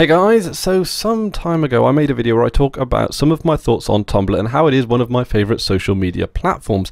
Hey guys, so some time ago I made a video where I talk about some of my thoughts on Tumblr and how it is one of my favourite social media platforms.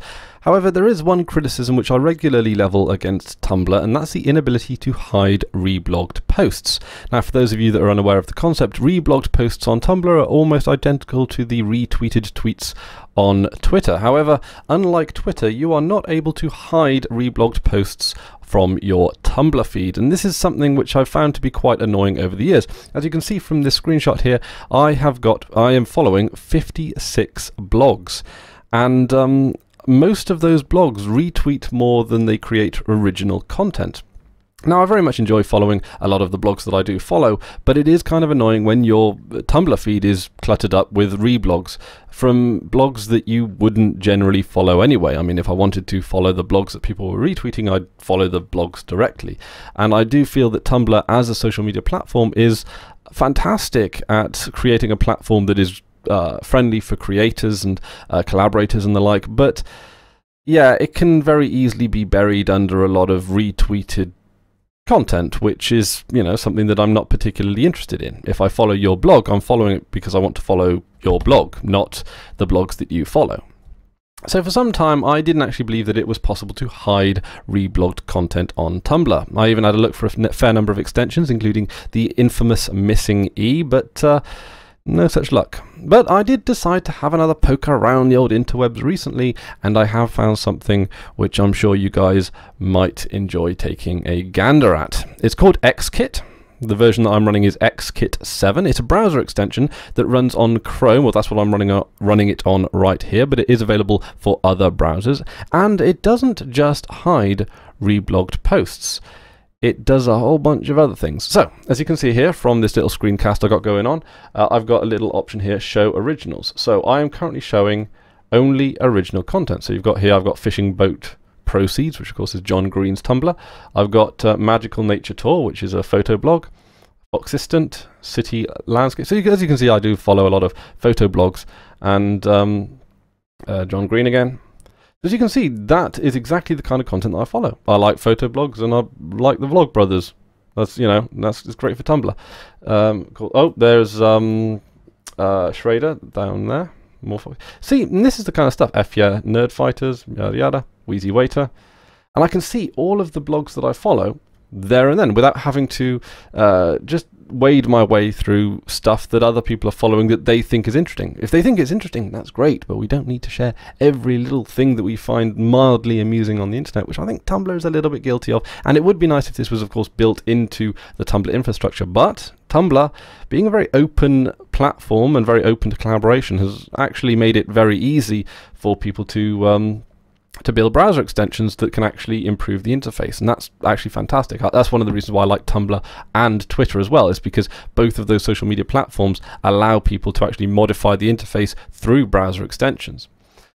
However, there is one criticism which I regularly level against Tumblr, and that's the inability to hide reblogged posts. Now, for those of you that are unaware of the concept, reblogged posts on Tumblr are almost identical to the retweeted tweets on Twitter. However, unlike Twitter, you are not able to hide reblogged posts from your Tumblr feed. And this is something which I've found to be quite annoying over the years. As you can see from this screenshot here, I have got, I am following 56 blogs. And um, most of those blogs retweet more than they create original content. Now, I very much enjoy following a lot of the blogs that I do follow, but it is kind of annoying when your Tumblr feed is cluttered up with reblogs from blogs that you wouldn't generally follow anyway. I mean, if I wanted to follow the blogs that people were retweeting, I'd follow the blogs directly. And I do feel that Tumblr as a social media platform is fantastic at creating a platform that is uh, friendly for creators and uh, collaborators and the like, but yeah, it can very easily be buried under a lot of retweeted content, which is, you know, something that I'm not particularly interested in. If I follow your blog, I'm following it because I want to follow your blog, not the blogs that you follow. So for some time, I didn't actually believe that it was possible to hide reblogged content on Tumblr. I even had a look for a fair number of extensions, including the infamous Missing E, but uh, no such luck. But I did decide to have another poke around the old interwebs recently, and I have found something which I'm sure you guys might enjoy taking a gander at. It's called XKit. The version that I'm running is XKit 7. It's a browser extension that runs on Chrome. Well, that's what I'm running, uh, running it on right here, but it is available for other browsers. And it doesn't just hide reblogged posts it does a whole bunch of other things. So, as you can see here from this little screencast I got going on, uh, I've got a little option here, show originals. So I am currently showing only original content. So you've got here, I've got fishing boat proceeds, which of course is John Green's Tumblr. I've got uh, Magical Nature Tour, which is a photo blog. Foxistant, City Landscape. So you, as you can see, I do follow a lot of photo blogs. And um, uh, John Green again, as you can see, that is exactly the kind of content that I follow. I like photo blogs and I like the Vlog Brothers. That's, you know, that's it's great for Tumblr. Um, cool. Oh, there's um, uh, Schrader down there. More See, this is the kind of stuff. F yeah, Nerd Fighters, yada yada, Wheezy Waiter. And I can see all of the blogs that I follow there and then without having to uh, just wade my way through stuff that other people are following that they think is interesting. If they think it's interesting, that's great, but we don't need to share every little thing that we find mildly amusing on the internet, which I think Tumblr is a little bit guilty of. And it would be nice if this was, of course, built into the Tumblr infrastructure, but Tumblr, being a very open platform and very open to collaboration, has actually made it very easy for people to um, to build browser extensions that can actually improve the interface and that's actually fantastic. Uh, that's one of the reasons why I like Tumblr and Twitter as well is because both of those social media platforms allow people to actually modify the interface through browser extensions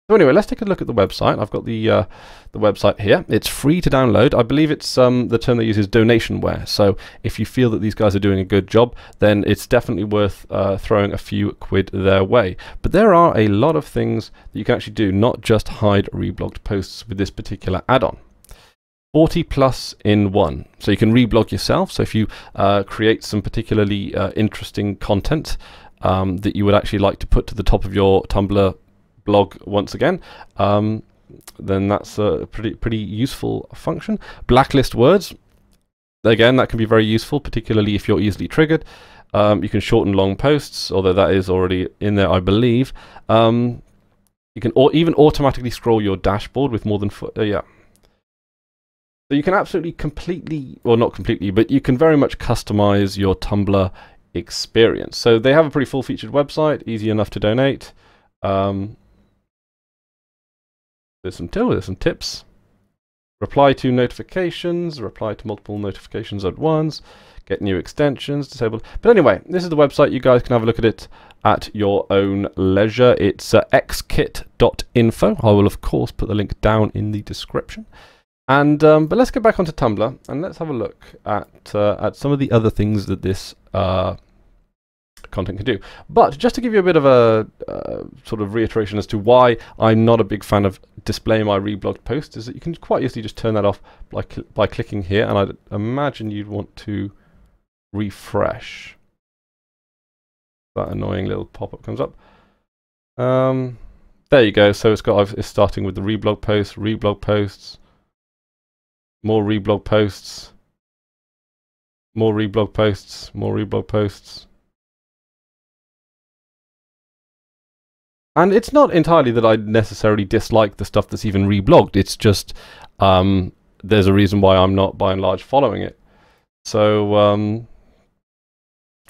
so anyway, let's take a look at the website. I've got the uh, the website here. It's free to download. I believe it's um, the term they use is donationware. So if you feel that these guys are doing a good job, then it's definitely worth uh, throwing a few quid their way. But there are a lot of things that you can actually do, not just hide reblogged posts with this particular add-on. 40 plus in one. So you can reblog yourself. So if you uh, create some particularly uh, interesting content um, that you would actually like to put to the top of your Tumblr blog once again, um, then that's a pretty pretty useful function. Blacklist words, again, that can be very useful, particularly if you're easily triggered. Um, you can shorten long posts, although that is already in there, I believe. Um, you can even automatically scroll your dashboard with more than uh, yeah. So you can absolutely completely, or not completely, but you can very much customize your Tumblr experience. So they have a pretty full-featured website, easy enough to donate. Um, there's some, oh, there's some tips. Reply to notifications, reply to multiple notifications at once, get new extensions, disabled. But anyway, this is the website. You guys can have a look at it at your own leisure. It's uh, xkit.info. I will, of course, put the link down in the description. And um, But let's get back onto Tumblr and let's have a look at, uh, at some of the other things that this uh, content can do. But just to give you a bit of a uh, sort of reiteration as to why I'm not a big fan of display my reblogged post is that you can quite easily just turn that off by, cl by clicking here and I'd imagine you'd want to refresh. that annoying little pop-up comes up. Um, there you go. So it's got it's starting with the reblog posts, reblog posts, more reblog posts, more reblog posts, more reblog posts. And it's not entirely that I necessarily dislike the stuff that's even reblogged. It's just um, there's a reason why I'm not, by and large, following it. So, um,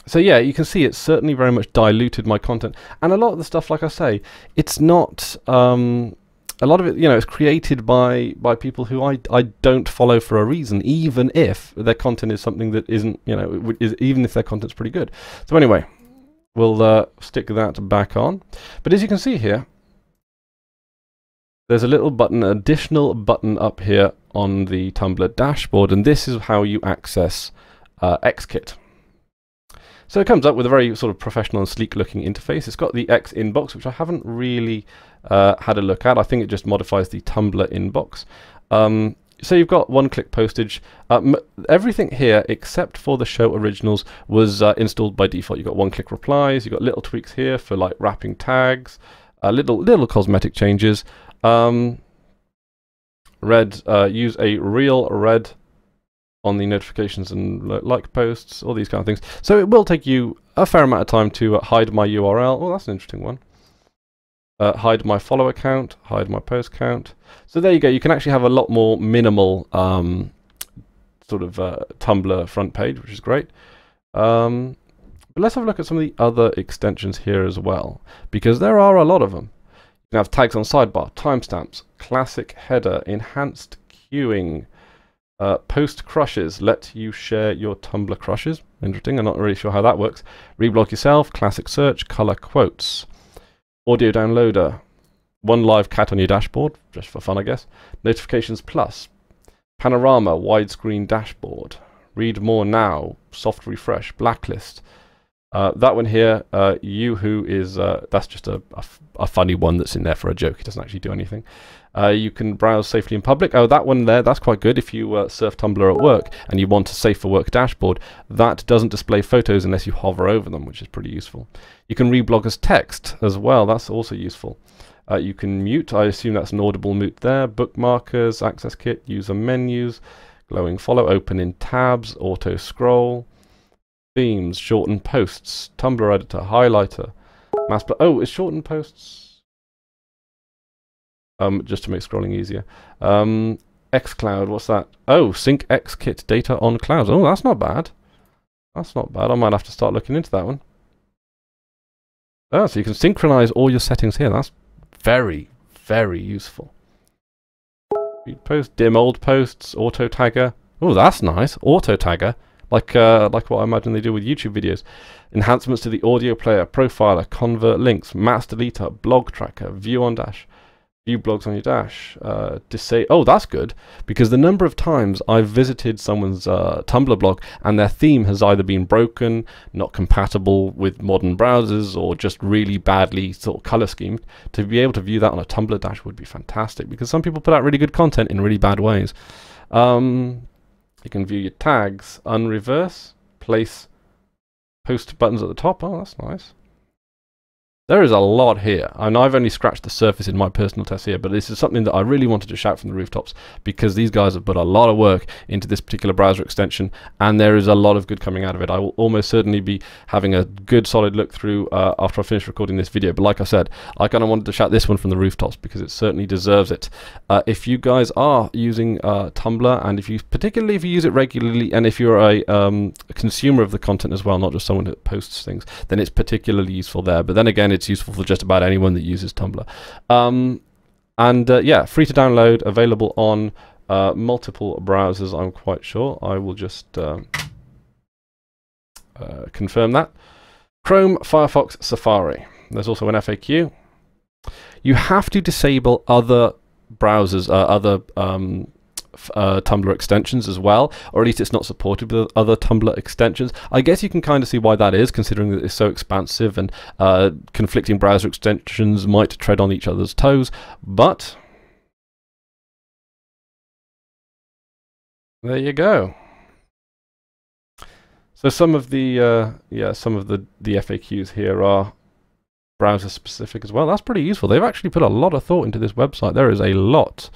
so yeah, you can see it's certainly very much diluted my content. And a lot of the stuff, like I say, it's not. Um, a lot of it, you know, is created by by people who I I don't follow for a reason, even if their content is something that isn't, you know, is, even if their content's pretty good. So anyway, We'll uh, stick that back on. But as you can see here, there's a little button, additional button up here on the Tumblr dashboard, and this is how you access uh, Xkit. So it comes up with a very sort of professional and sleek looking interface. It's got the X inbox, which I haven't really uh, had a look at. I think it just modifies the Tumblr inbox. Um, so you've got one-click postage. Uh, everything here, except for the show originals, was uh, installed by default. You've got one-click replies. You've got little tweaks here for like wrapping tags, uh, little little cosmetic changes. Um, red, uh, use a real red on the notifications and like posts, all these kind of things. So it will take you a fair amount of time to uh, hide my URL. Oh, that's an interesting one uh, hide my follow account, hide my post count. So there you go. You can actually have a lot more minimal um, sort of uh, Tumblr front page, which is great. Um, but let's have a look at some of the other extensions here as well, because there are a lot of them. You can have tags on sidebar, timestamps, classic header, enhanced queuing, uh, post crushes, let you share your Tumblr crushes. Interesting, I'm not really sure how that works. Reblog yourself, classic search, color quotes audio downloader, one live cat on your dashboard, just for fun, I guess. Notifications plus, panorama, widescreen dashboard, read more now, soft refresh, blacklist. Uh, that one here, uh, Yoo-hoo is, uh, that's just a, a, funny one that's in there for a joke. It doesn't actually do anything. Uh, you can browse safely in public. Oh, that one there, that's quite good. If you uh, surf Tumblr at work and you want a safe for work dashboard, that doesn't display photos unless you hover over them, which is pretty useful. You can reblog as text as well. That's also useful. Uh, you can mute. I assume that's an audible mute there. Bookmarkers, access kit, user menus, glowing follow, open in tabs, auto scroll, themes, shorten posts, Tumblr editor, highlighter, mass. Oh, is shorten posts um, just to make scrolling easier. Um, xCloud, what's that? Oh, sync xkit data on clouds. Oh, that's not bad. That's not bad. I might have to start looking into that one. Oh, so you can synchronize all your settings here. That's very, very useful. Post, dim old posts, auto tagger. Oh, that's nice. Auto tagger, like uh, like what I imagine they do with YouTube videos. Enhancements to the audio player, profiler, convert links, mass deleter, blog tracker, view on dash view blogs on your dash. Uh, say, oh, that's good because the number of times I've visited someone's uh, Tumblr blog and their theme has either been broken, not compatible with modern browsers, or just really badly sort of color schemed. To be able to view that on a Tumblr dash would be fantastic because some people put out really good content in really bad ways. Um, you can view your tags, unreverse, place post buttons at the top. Oh, that's nice. There is a lot here, and I've only scratched the surface in my personal test here, but this is something that I really wanted to shout from the rooftops because these guys have put a lot of work into this particular browser extension, and there is a lot of good coming out of it. I will almost certainly be having a good solid look through uh, after I finish recording this video, but like I said, I kind of wanted to shout this one from the rooftops because it certainly deserves it. Uh, if you guys are using uh, Tumblr, and if you, particularly if you use it regularly, and if you're a, um, a consumer of the content as well, not just someone who posts things, then it's particularly useful there. But then again, it's it's useful for just about anyone that uses Tumblr. Um, and uh, yeah, free to download, available on uh, multiple browsers, I'm quite sure. I will just um, uh, confirm that. Chrome, Firefox, Safari. There's also an FAQ. You have to disable other browsers, uh, other um, uh, Tumblr extensions as well, or at least it's not supported with other Tumblr extensions. I guess you can kind of see why that is, considering that it's so expansive and uh, conflicting browser extensions might tread on each other's toes, but there you go. So some of the uh, yeah some of the the FAQs here are browser specific as well. That's pretty useful. They've actually put a lot of thought into this website. There is a lot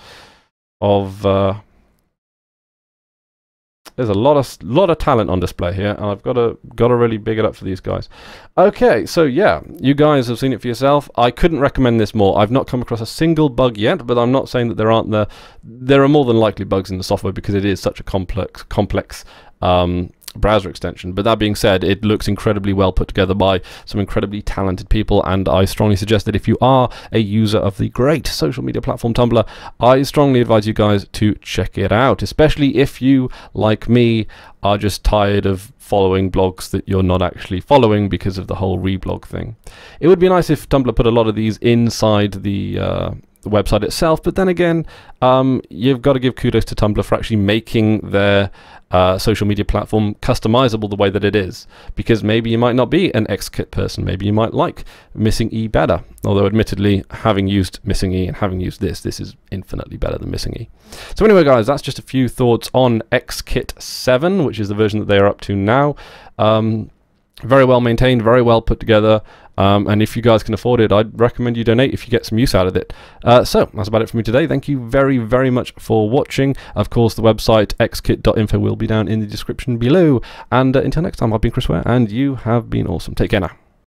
of uh, there's a lot of lot of talent on display here, and I've got to got to really big it up for these guys. Okay, so yeah, you guys have seen it for yourself. I couldn't recommend this more. I've not come across a single bug yet, but I'm not saying that there aren't the there are more than likely bugs in the software because it is such a complex complex um, browser extension. But that being said, it looks incredibly well put together by some incredibly talented people, and I strongly suggest that if you are a user of the great social media platform Tumblr, I strongly advise you guys to check it out, especially if you, like me, are just tired of following blogs that you're not actually following because of the whole reblog thing. It would be nice if Tumblr put a lot of these inside the uh, the website itself. But then again, um, you've got to give kudos to Tumblr for actually making their uh, social media platform customizable the way that it is. Because maybe you might not be an XKit person. Maybe you might like Missing E better. Although, admittedly, having used Missing E and having used this, this is infinitely better than Missing E. So anyway, guys, that's just a few thoughts on XKit 7, which is the version that they are up to now. Um, very well maintained, very well put together. Um, and if you guys can afford it, I'd recommend you donate if you get some use out of it. Uh, so that's about it for me today. Thank you very, very much for watching. Of course, the website xkit.info will be down in the description below. And uh, until next time, I've been Chris Ware, and you have been awesome. Take care now.